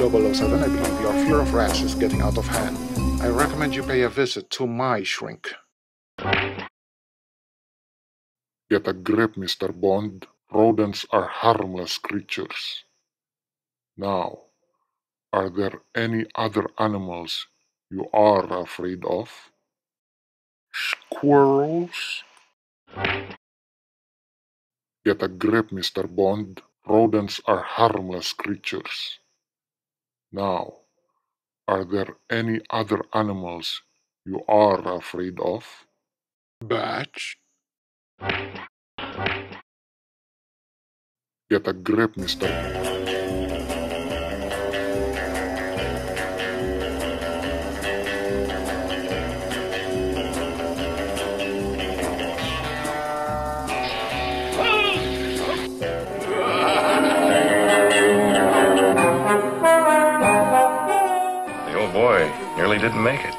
007, I believe your fear of rats is getting out of hand. I recommend you pay a visit to my shrink. Get a grip, Mr. Bond. Rodents are harmless creatures. Now, are there any other animals you are afraid of? Squirrels? Get a grip, Mr. Bond. Rodents are harmless creatures. Now, are there any other animals you are afraid of? Bats? Get a grip, Mr. boy nearly didn't make it.